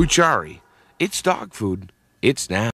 Huchari. It's dog food. It's now.